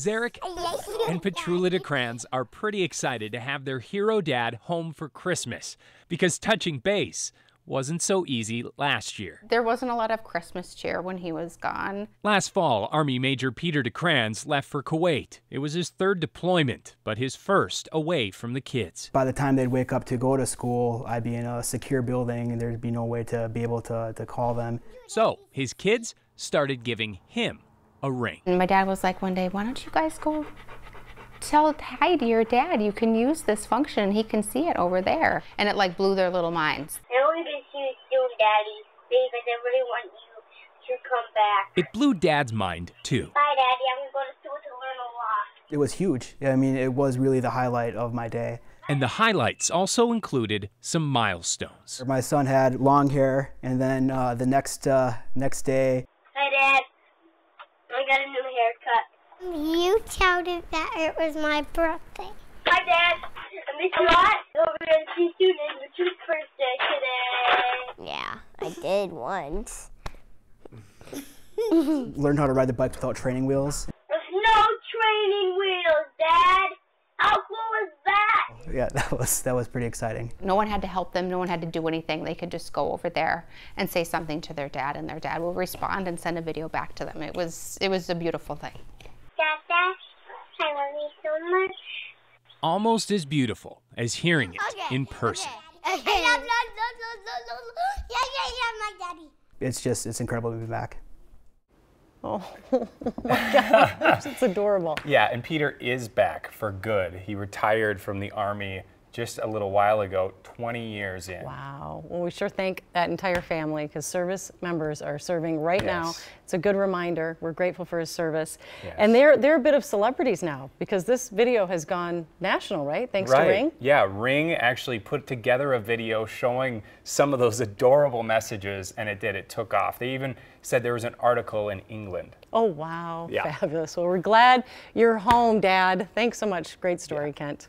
Zarek and Petrula DeCrans are pretty excited to have their hero dad home for Christmas because touching base wasn't so easy last year. There wasn't a lot of Christmas cheer when he was gone. Last fall, Army Major Peter DeCrans left for Kuwait. It was his third deployment, but his first away from the kids. By the time they'd wake up to go to school, I'd be in a secure building and there'd be no way to be able to, to call them. So his kids started giving him a ring. And my dad was like one day, why don't you guys go tell hi to your dad? You can use this function. He can see it over there. And it like blew their little minds. I want to see you soon, Daddy. Because I really want you to come back. It blew Dad's mind, too. Bye, Daddy. I'm going to go to school to learn a lot. It was huge. I mean, it was really the highlight of my day. And the highlights also included some milestones. My son had long hair, and then uh, the next uh, next day. Hi, Dad. I got a new haircut. You told it that it was my birthday. Hi, Dad. I miss you a lot. Over there to see you and it's your birthday today. Yeah, I did once. Learned how to ride the bike without training wheels. There's no training wheels, Dad. How cool is that? Yeah, that was that was pretty exciting. No one had to help them. No one had to do anything. They could just go over there and say something to their dad, and their dad will respond and send a video back to them. It was it was a beautiful thing. Dad, Dad, I love you so much. Almost as beautiful as hearing it Okay, in person. My daddy. It's just it's incredible to be back. Oh my gosh, it's adorable. Yeah, and Peter is back for good. He retired from the Army just a little while ago, 20 years in. Wow. Well, we sure thank that entire family because service members are serving right now. Yes. It's a good reminder. We're grateful for his service. Yes. And they're they're a bit of celebrities now because this video has gone national, right? Thanks right. to Ring. Yeah, Ring actually put together a video showing some of those adorable messages, and it did. It took off. They even said there was an article in England. Oh wow, Yeah. fabulous. Well, we're glad you're home, Dad. Thanks so much. Great story, Kent.